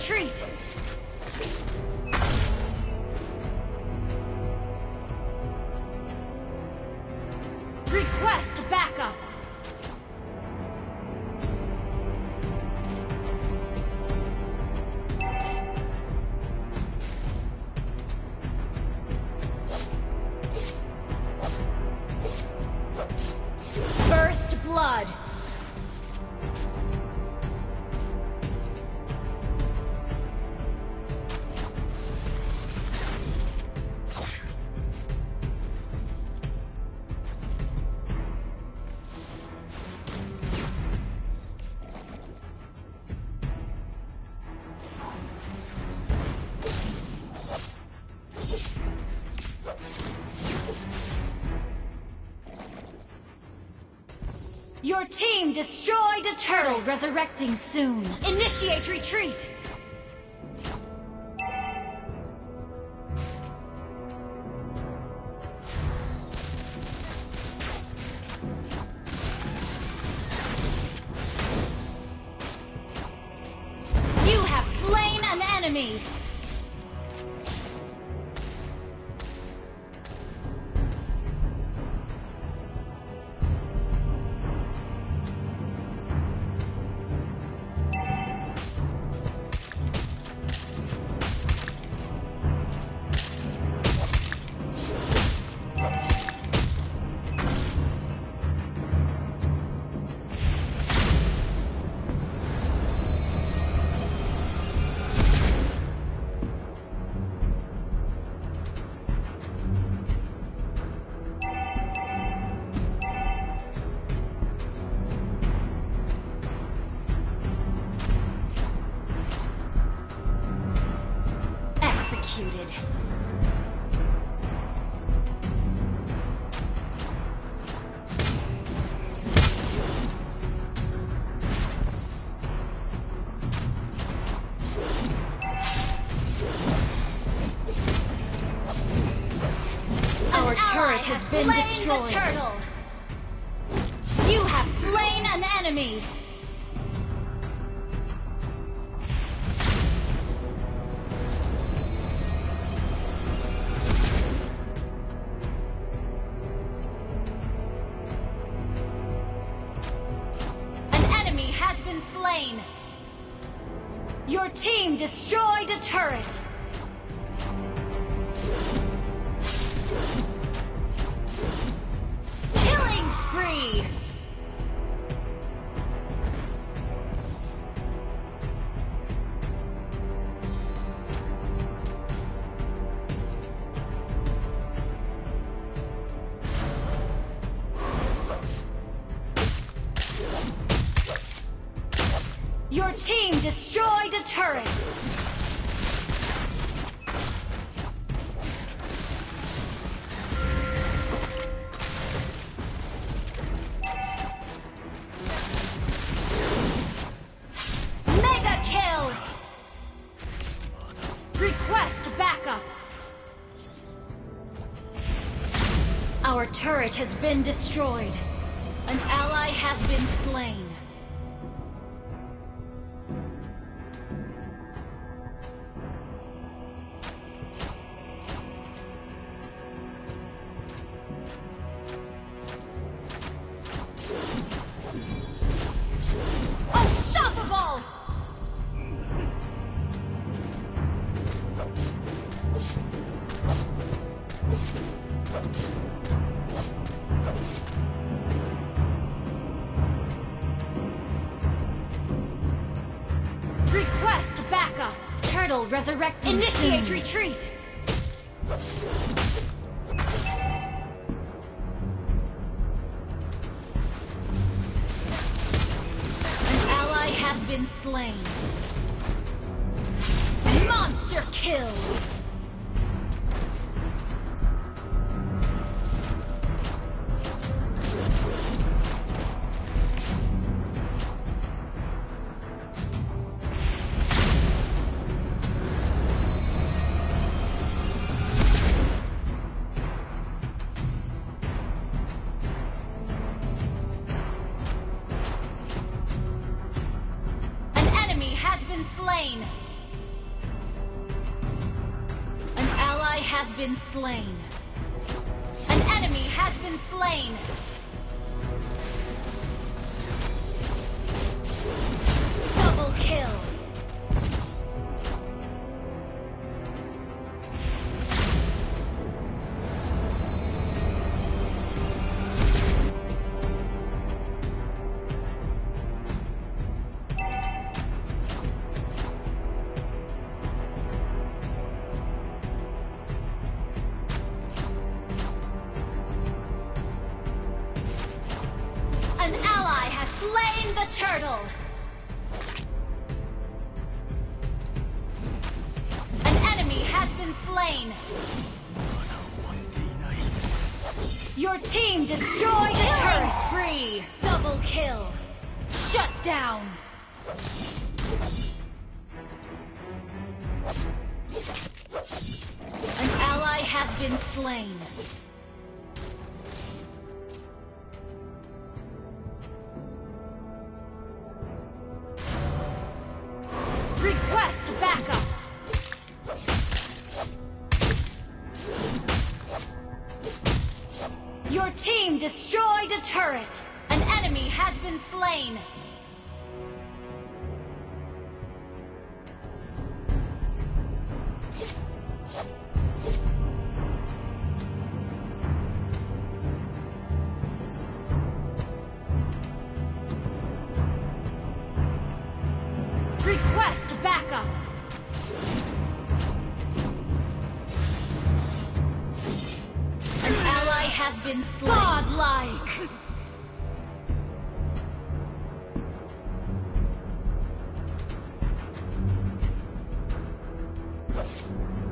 Retreat! Your team destroyed a turtle resurrecting soon. Initiate retreat! You have slain an enemy! Executed. Our turret has been destroyed. turret! Mega kill! Request backup! Our turret has been destroyed. An ally has been slain. Resurrecting Initiate soon. retreat! An ally has been slain. Monster kill! Slain. An enemy has been slain. Slain the turtle. An enemy has been slain. Your team destroyed a turret. Spree. Double kill. Shut down. An ally has been slain. Request backup! Your team destroyed a turret! An enemy has been slain!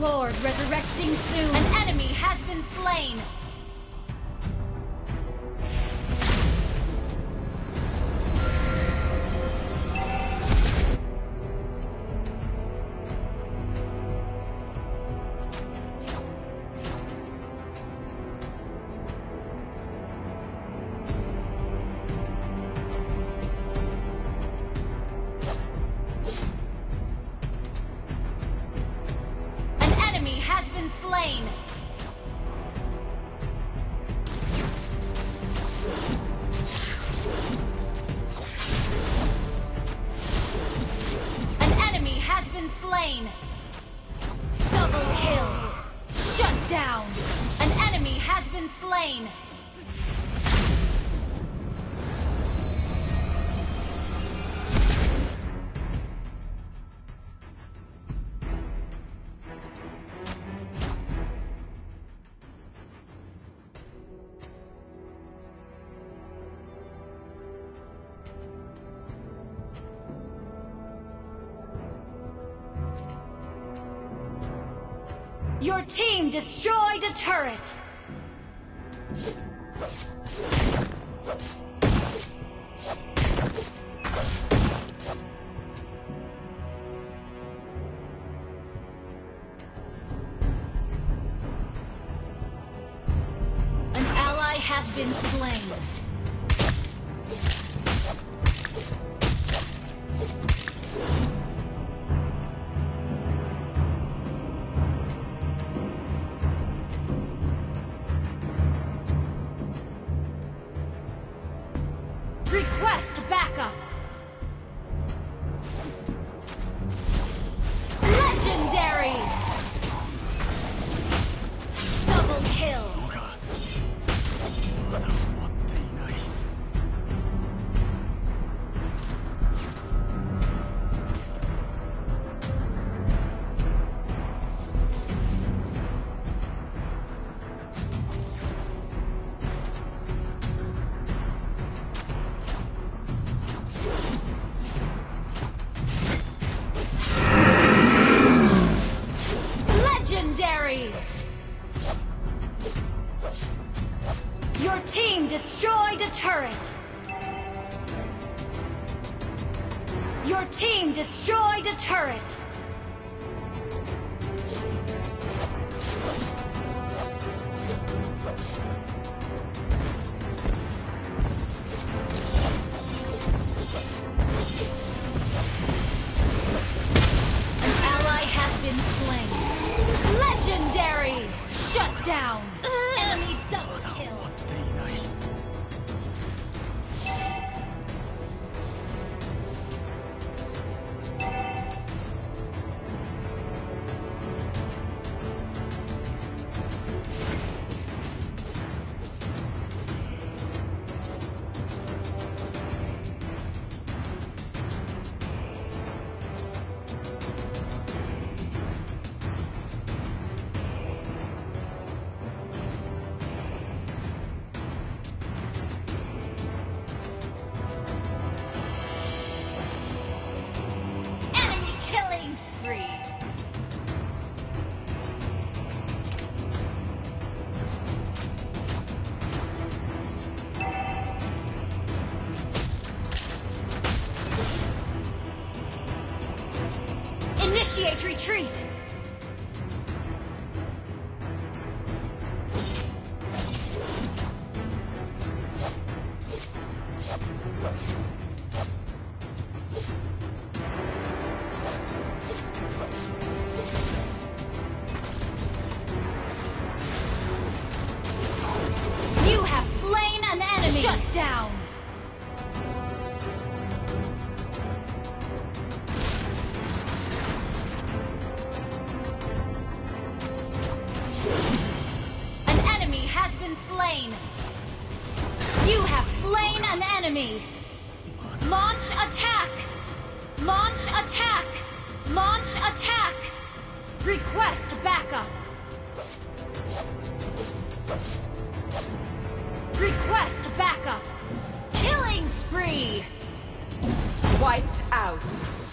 Lord resurrecting soon. An enemy has been slain. enemy has been slain. Your team destroyed a turret! Thank you. Turret! Your team destroyed a turret! An ally has been slain. Legendary! Shut down! Initiate retreat! Slain! You have slain an enemy! Launch attack! Launch attack! Launch attack! Request backup! Request backup! Killing spree! Wiped out.